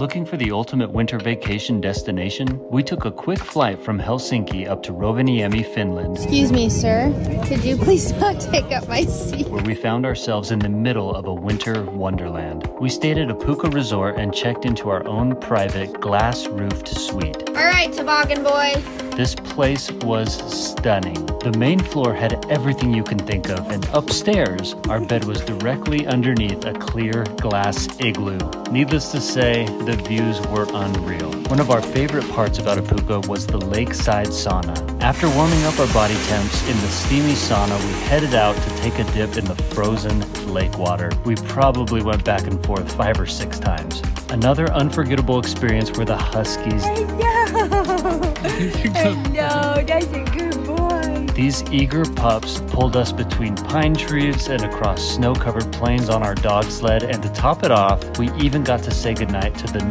Looking for the ultimate winter vacation destination? We took a quick flight from Helsinki up to Rovaniemi, Finland. Excuse me, sir. Could you please not take up my seat? Where we found ourselves in the middle of a winter wonderland. We stayed at Apukka resort and checked into our own private glass roofed suite. All right, toboggan boy. This place was stunning. The main floor had everything you can think of, and upstairs, our bed was directly underneath a clear glass igloo. Needless to say, the views were unreal. One of our favorite parts about Apukka was the lakeside sauna. After warming up our body temps in the steamy sauna, we headed out to take a dip in the frozen lake water. We probably went back and forth five or six times. Another unforgettable experience were the huskies. That's a good boy. These eager pups pulled us between pine trees and across snow covered plains on our dog sled, and to top it off, we even got to say goodnight to the